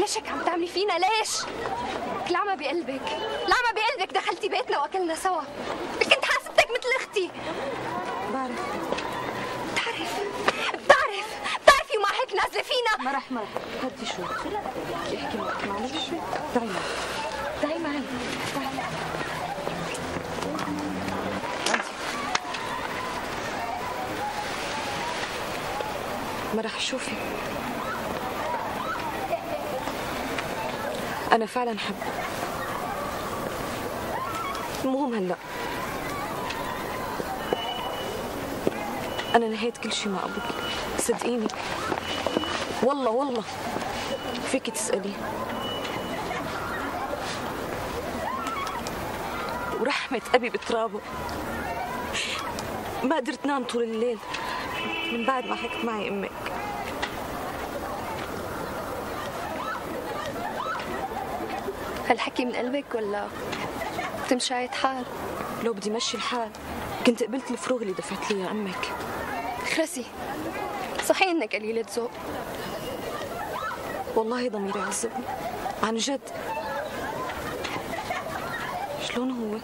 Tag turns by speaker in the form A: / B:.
A: ليش هيك عم تعملي فينا ليش؟ لعمة بقلبك لعمة بقلبك دخلتي بيتنا وأكلنا سوا. كنت حاسبتك مثل أختي.
B: بعرف.
A: بتعرف؟ بتعرف؟ بتعرفي ومع هيك نازلة فينا؟
B: ما رح ما رح. هدي شوي بدي احكي معك معلش. تعي معي تعي معي ما رح شوفي أنا فعلا حب. المهم هلأ. أنا نهيت كل شيء مع أبوك. صدقيني. والله والله. فيك تسألي. ورحمة أبي بترابه. ما قدرت نام طول الليل. من بعد ما حكت معي أمك.
A: هالحكي من قلبك ولا بتمشي حال
B: لو بدي مشي الحال. كنت قبلت الفروغ اللي دفعت لي يا أمك.
A: خرسي. صحيح إنك قليلة ذوق.
B: والله ضميري عذبني عن جد. شلون هو؟